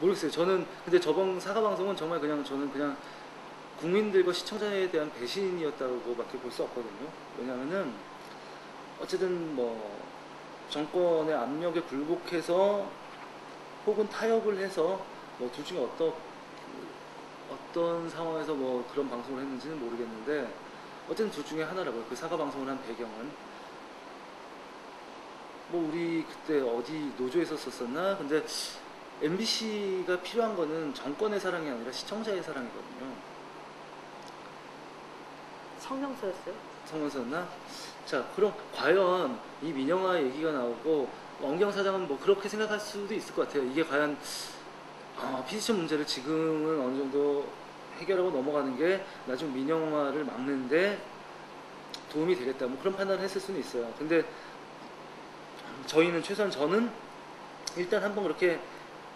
모르겠어요. 저는 근데 저번 사과 방송은 정말 그냥 저는 그냥 국민들과 시청자에 대한 배신이었다고밖에 볼 수 없거든요. 왜냐하면은 어쨌든 뭐 정권의 압력에 굴복해서 혹은 타협을 해서 뭐 둘 중에 어떤 어떤 상황에서 뭐 그런 방송을 했는지는 모르겠는데 어쨌든 둘 중에 하나라고요. 그 사과 방송을 한 배경은 뭐 우리 그때 어디 노조에서 썼었나? 근데 MBC가 필요한 거는 정권의 사랑이 아니라 시청자의 사랑이거든요. 성명서였어요? 성원서였나? 자, 그럼 과연 이 민영화 얘기가 나오고 원경 사장은 뭐 그렇게 생각할 수도 있을 것 같아요. 이게 과연 어, 피지션 문제를 지금은 어느 정도 해결하고 넘어가는 게 나중 민영화를 막는데 도움이 되겠다. 뭐 그런 판단을 했을 수는 있어요. 근데 저희는 최소한 저는 일단 한번 그렇게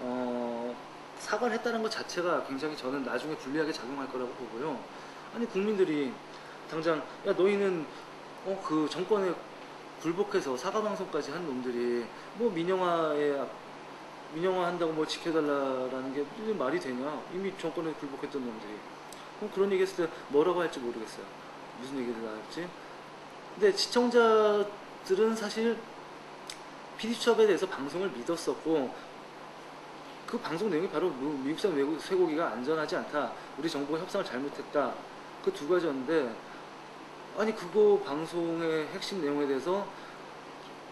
어, 사과를 했다는 것 자체가 굉장히 저는 나중에 불리하게 작용할 거라고 보고요. 아니 국민들이 당장 야 너희는 어 그 정권에 굴복해서 사과 방송까지 한 놈들이 뭐 민영화에 민영화 한다고 뭘 지켜달라라는 게 말이 되냐? 이미 정권에 굴복했던 놈들이 그럼 그런 얘기했을 때 뭐라고 할지 모르겠어요. 무슨 얘기를 나올지. 근데 시청자들은 사실 PD수첩에 대해서 방송을 믿었었고 그 방송 내용이 바로 뭐 미국산 외국 쇠고기가 안전하지 않다. 우리 정부가 협상을 잘못했다. 그 두 가지였는데 아니 그거 방송의 핵심 내용에 대해서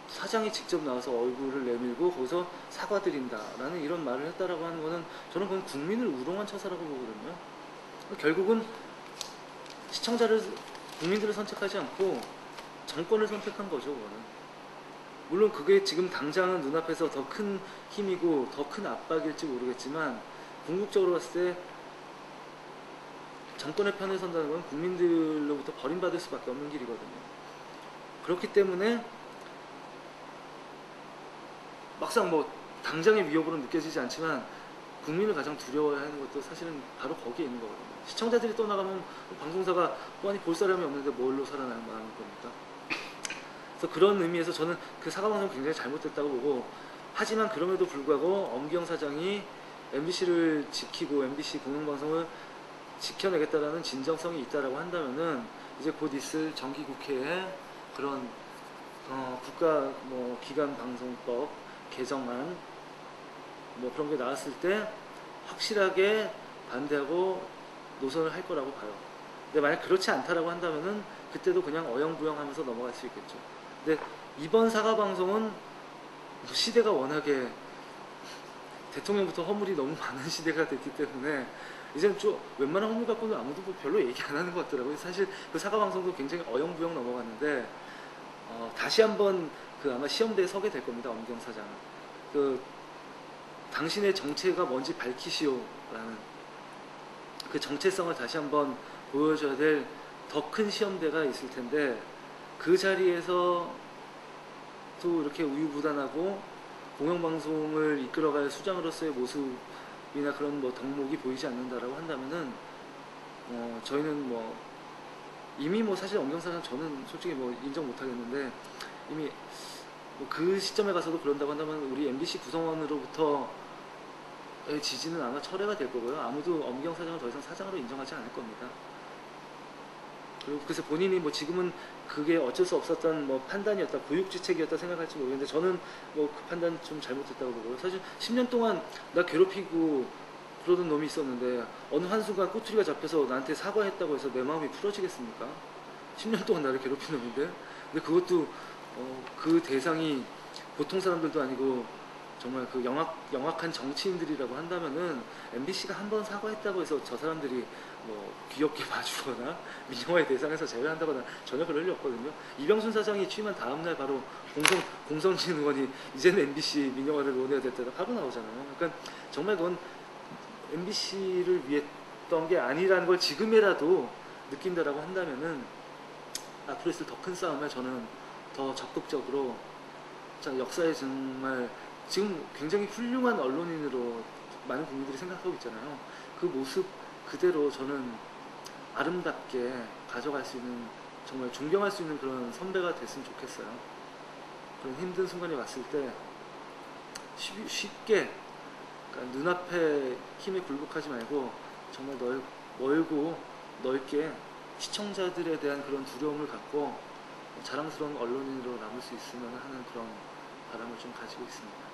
사장이 직접 나와서 얼굴을 내밀고 거기서 사과드린다라는 이런 말을 했다라고 하는 거는 저는 그건 국민을 우롱한 처사라고 보거든요. 결국은 시청자를 국민들을 선택하지 않고 정권을 선택한 거죠, 그거는. 물론 그게 지금 당장은 눈앞에서 더 큰 힘이고 더 큰 압박일지 모르겠지만 궁극적으로 봤을 때 정권의 편에 선다는 건 국민들로부터 버림받을 수밖에 없는 길이거든요. 그렇기 때문에 막상 뭐 당장의 위협으로 느껴지지 않지만 국민을 가장 두려워하는 것도 사실은 바로 거기에 있는 거거든요. 시청자들이 떠나가면 방송사가 뭐 아니 볼 사람이 없는데 뭘로 살아나는 겁니까? 그래서 그런 의미에서 저는 그 사과 방송 굉장히 잘못됐다고 보고 하지만 그럼에도 불구하고 엄기영 사장이 MBC를 지키고 MBC 공영방송을 지켜내겠다라는 진정성이 있다라고 한다면은 이제 곧 있을 정기국회에 그런 어, 국가 뭐 기관 방송법 개정안 뭐 그런 게 나왔을 때 확실하게 반대하고 노선을 할 거라고 봐요. 근데 만약 그렇지 않다라고 한다면은 그때도 그냥 어영부영하면서 넘어갈 수 있겠죠. 근데 이번 사과 방송은 시대가 워낙에 대통령부터 허물이 너무 많은 시대가 됐기 때문에 이제는 좀 웬만한 허물 갖고는 아무도 뭐 별로 얘기 안 하는 것 같더라고요. 사실 그 사과 방송도 굉장히 어영부영 넘어갔는데 어, 다시 한번 그 아마 시험대에 서게 될 겁니다. 엄경 사장. 그 당신의 정체가 뭔지 밝히시오라는 그 정체성을 다시 한번 보여줘야 될 더 큰 시험대가 있을 텐데 그 자리에서 또 이렇게 우유부단하고 공영방송을 이끌어갈 수장으로서의 모습이나 그런 뭐 덕목이 보이지 않는다라고 한다면은 어 저희는 뭐 이미 뭐 사실 엄경사장 저는 솔직히 뭐 인정 못하겠는데 이미 뭐 그 시점에 가서도 그런다고 한다면 우리 MBC 구성원으로부터 의 지지는 아마 철회가 될 거고요. 아무도 엄경 사장을 더 이상 사장으로 인정하지 않을 겁니다. 그리고 그래서 본인이 뭐 지금은 그게 어쩔 수 없었던 뭐 판단이었다, 고육지책이었다 생각할지 모르겠는데 저는 뭐 그 판단 좀 잘못했다고 보고요. 사실 10년 동안 나 괴롭히고 그러던 놈이 있었는데 어느 한순간 꼬투리가 잡혀서 나한테 사과했다고 해서 내 마음이 풀어지겠습니까? 10년 동안 나를 괴롭힌 놈인데 근데 그것도 어, 그 대상이 보통 사람들도 아니고 정말 그 영악, 영악한 정치인들이라고 한다면은 MBC가 한 번 사과했다고 해서 저 사람들이 뭐 귀엽게 봐주거나 민영화의 대상에서 제외한다거나 전혀 그럴 리 없거든요. 이병순 사장이 취임한 다음날 바로 공성, 공성진 의원이 이제는 MBC 민영화를 논해야 됐다 바로 나오잖아요. 그러니까 정말 그건 MBC를 위했던 게 아니라는 걸 지금이라도 느낀다라고 한다면은 앞으로 있을 더 큰 싸움에 저는 더 적극적으로 자, 역사에 정말 지금 굉장히 훌륭한 언론인으로 많은 국민들이 생각하고 있잖아요. 그 모습 그대로 저는 아름답게 가져갈 수 있는 정말 존경할 수 있는 그런 선배가 됐으면 좋겠어요. 그런 힘든 순간이 왔을 때 쉽- 쉽게 그러니까 눈앞에 힘에 굴복하지 말고 정말 넓, 멀고 넓게 시청자들에 대한 그런 두려움을 갖고 자랑스러운 언론인으로 남을 수 있으면 하는 그런 바람을 좀 가지고 있습니다.